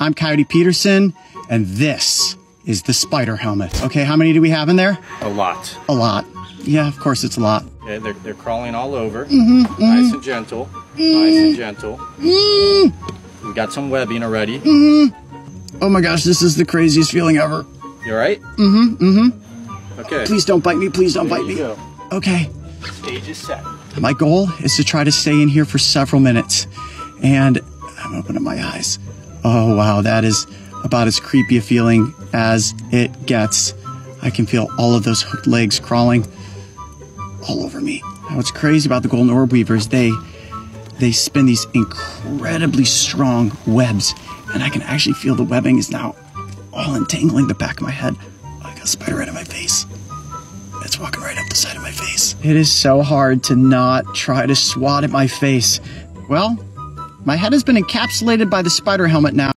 I'm Coyote Peterson, and this is the spider helmet. Okay, how many do we have in there? A lot. A lot. Yeah, of course it's a lot. Yeah, they're, they're crawling all over. Nice and gentle. Nice and gentle. We got some webbing already. Oh my gosh, this is the craziest feeling ever. You alright? Mm-hmm, mm-hmm. Okay. Please don't bite me, please don't There bite me. go. Okay. Stage is set. My goal is to try to stay in here for several minutes. And I'm opening my eyes. Oh, wow, that is about as creepy a feeling as it gets. I can feel all of those hooked legs crawling all over me. Now, what's crazy about the golden orb weavers, they they spin these incredibly strong webs, and I can actually feel the webbing is now all entangling the back of my head. I got a spider right in my face. It's walking right up the side of my face. It is so hard to not try to swat at my face. Well, my head has been encapsulated by the spider helmet now.